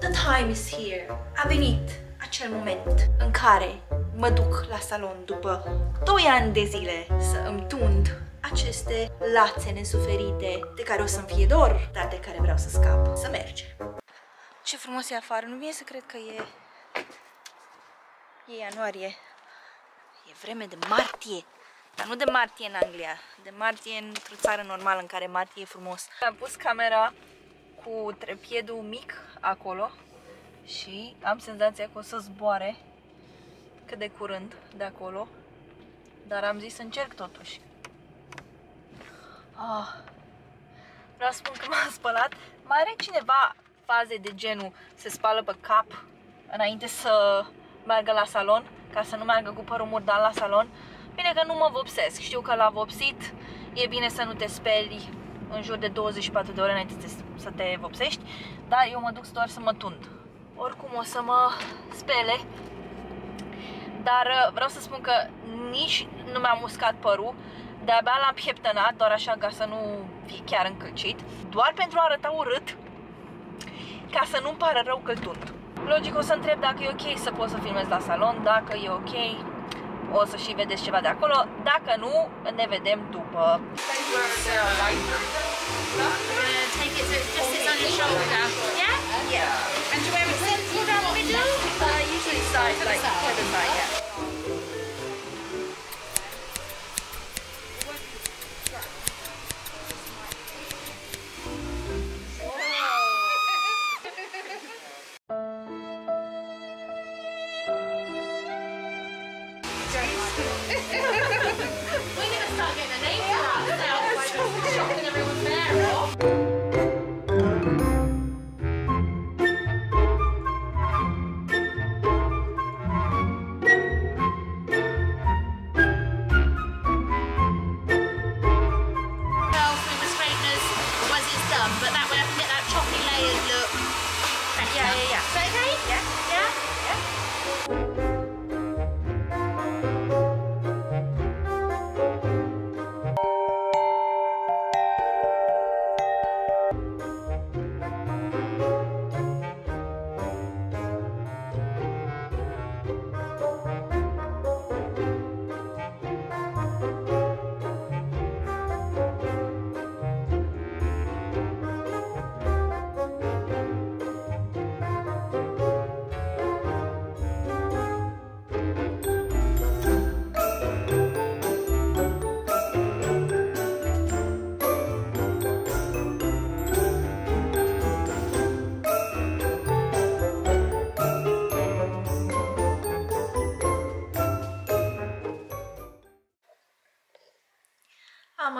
The time is here. A venit acel moment în care mă duc la salon după 2 ani de zile să îmi tund aceste lațe nesuferite de care o să-mi fie dor, dar de care vreau să scap. Să merge. Ce frumos e afară. Nu vine să cred că e... E ianuarie. E vreme de martie. Dar nu de martie în Anglia. De martie într-o țară normală în care martie e frumos. Am pus camera cu trepiedul mic acolo și am senzația că o să zboare cât de curând de acolo. Dar am zis să încerc totuși. Ah. Vreau să spun că m-am spălat. Mai are cineva faze de genul se spală pe cap înainte să meargă la salon, ca să nu meargă cu părul murdan la salon? Bine că nu mă vopsesc. Știu că la vopsit e bine să nu te speli în jur de 24 de ore înainte să te vopsești, dar eu mă duc doar să mă tund. Oricum o să mă spele, dar uh, vreau să spun că nici nu mi-am uscat părul, de-abia l-am pieptănat, doar așa ca să nu fie chiar încălcit, doar pentru a arăta urât, ca să nu-mi pară rău că tund. Logic o să întreb dacă e ok să pot să filmez la salon, dacă e ok, o să și vedeți ceva de acolo, dacă nu, ne vedem după. And do we have a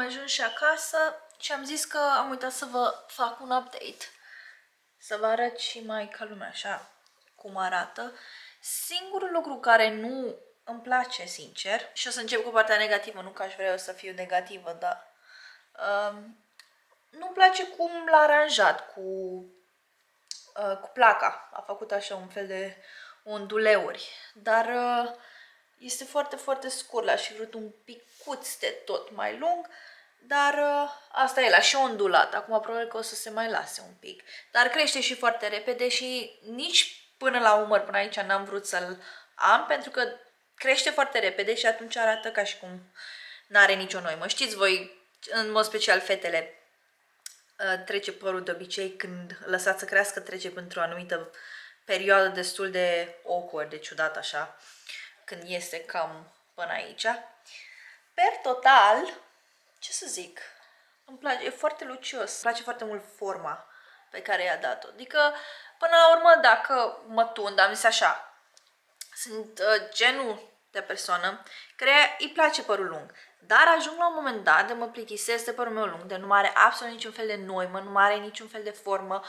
ajuns și acasă și am zis că am uitat să vă fac un update. Să vă arăt și mai ca lumea așa cum arată. Singurul lucru care nu îmi place, sincer, și o să încep cu partea negativă, nu că aș vrea eu să fiu negativă, dar um, nu-mi place cum l-a aranjat cu, uh, cu placa. A făcut așa un fel de onduleuri, dar uh, este foarte, foarte scurt. L-aș fi vrut un picuț de tot mai lung, dar uh, asta e, l-a și ondulat. Acum probabil că o să se mai lase un pic. Dar crește și foarte repede și nici până la umăr, până aici n-am vrut să-l am, pentru că crește foarte repede și atunci arată ca și cum n-are nicio noimă. Știți voi, în mod special fetele, uh, trece părul de obicei când lăsați să crească, trece pentru o anumită perioadă destul de awkward, de ciudat așa, când este cam până aici. Per total, ce să zic, îmi place, e foarte lucios, îmi place foarte mult forma pe care i-a dat-o. Adică, până la urmă, dacă mă tund, am zis așa, sunt uh, genul de persoană care îi place părul lung. Dar ajung la un moment dat de mă plictisesc de părul meu lung, de nu mai are absolut niciun fel de noimă, nu mai are niciun fel de formă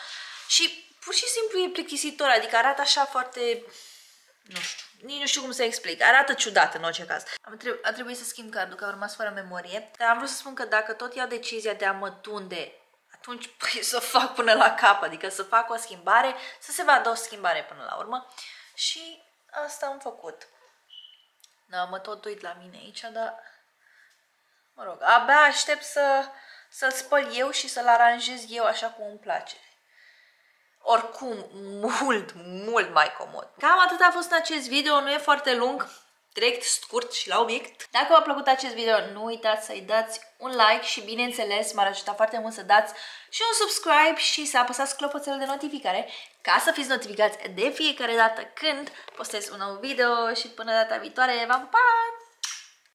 și pur și simplu e plictisitor, adică arată așa foarte, nu știu, nici nu știu cum să explic, arată ciudat în orice caz. Am treb- a trebuit să schimb cardul, că a rămas fără memorie, dar am vrut să spun că dacă tot iau decizia de a mă tunde, atunci păi, să fac până la cap, adică să fac o schimbare, să se vadă o schimbare până la urmă și asta am făcut. Da, mă tot uit la mine aici, dar mă rog, abia aștept să, să-l spăl eu și să-l aranjez eu așa cum îmi place. Oricum, mult, mult mai comod. Cam atât a fost în acest video, nu e foarte lung, direct, scurt și la obiect. Dacă v-a plăcut acest video, nu uitați să-i dați un like și bineînțeles m-ar ajuta foarte mult să dați și un subscribe și să apăsați clopoțelul de notificare ca să fiți notificați de fiecare dată când postez un nou video și până data viitoare v-am pupat!